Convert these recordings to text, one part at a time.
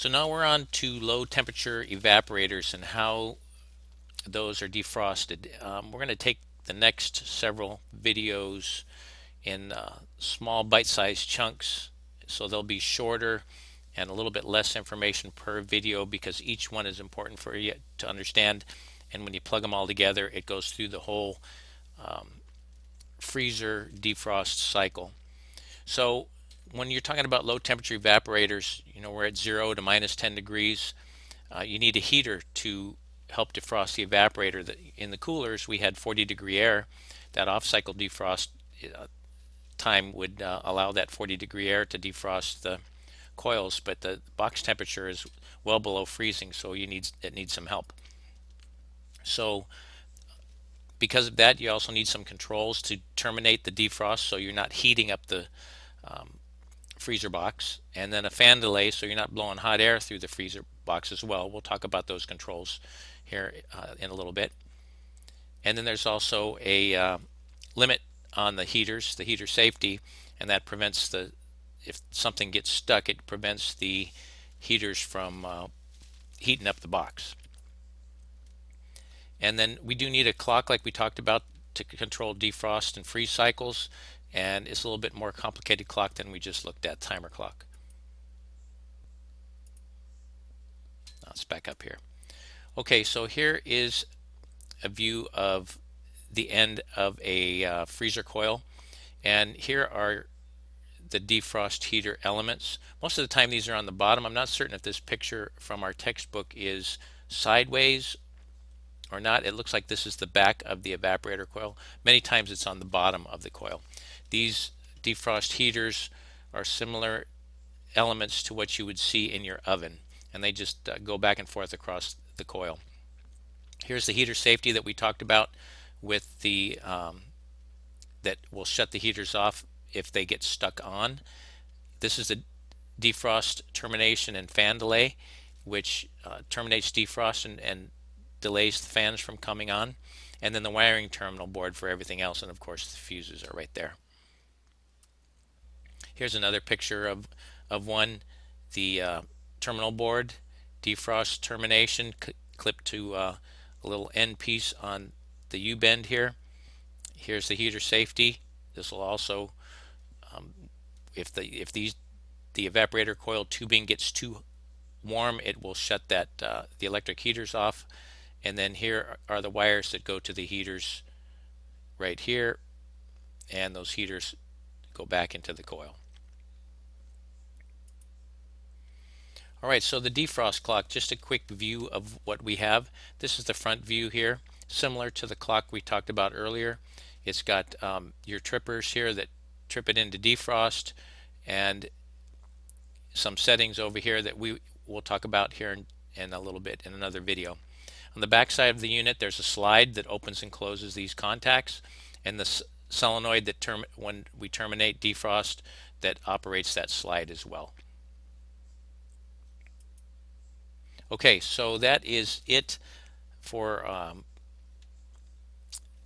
So now we're on to low temperature evaporators and how those are defrosted. Um, we're going to take the next several videos in uh, small bite-sized chunks so they'll be shorter and a little bit less information per video because each one is important for you to understand and when you plug them all together it goes through the whole um, freezer defrost cycle. So when you're talking about low temperature evaporators, you know, we're at zero to minus 10 degrees. Uh, you need a heater to help defrost the evaporator. In the coolers, we had 40 degree air. That off cycle defrost uh, time would uh, allow that 40 degree air to defrost the coils, but the box temperature is well below freezing, so you need it needs some help. So because of that, you also need some controls to terminate the defrost so you're not heating up the um, freezer box and then a fan delay so you're not blowing hot air through the freezer box as well. We'll talk about those controls here uh, in a little bit. And then there's also a uh, limit on the heaters, the heater safety, and that prevents the, if something gets stuck, it prevents the heaters from uh, heating up the box. And then we do need a clock like we talked about to control defrost and freeze cycles and it's a little bit more complicated clock than we just looked at timer clock. Let's back up here. Okay, so here is a view of the end of a uh, freezer coil and here are the defrost heater elements. Most of the time these are on the bottom. I'm not certain if this picture from our textbook is sideways or not. It looks like this is the back of the evaporator coil. Many times it's on the bottom of the coil. These defrost heaters are similar elements to what you would see in your oven and they just uh, go back and forth across the coil. Here's the heater safety that we talked about with the um, that will shut the heaters off if they get stuck on. This is the defrost termination and fan delay which uh, terminates defrost and, and delays the fans from coming on and then the wiring terminal board for everything else and of course the fuses are right there. Here's another picture of, of one, the uh, terminal board, defrost termination clipped to uh, a little end piece on the U-bend here. Here's the heater safety. This will also, um, if the if these the evaporator coil tubing gets too warm, it will shut that uh, the electric heaters off. And then here are the wires that go to the heaters right here, and those heaters go back into the coil. All right, so the defrost clock, just a quick view of what we have. This is the front view here, similar to the clock we talked about earlier. It's got um, your trippers here that trip it into defrost and some settings over here that we will talk about here in, in a little bit in another video. On the back side of the unit, there's a slide that opens and closes these contacts and the solenoid that when we terminate defrost that operates that slide as well. Okay, so that is it for um,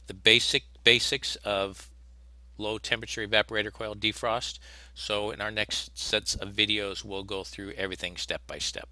the basic basics of low temperature evaporator coil defrost. So in our next sets of videos, we'll go through everything step by step.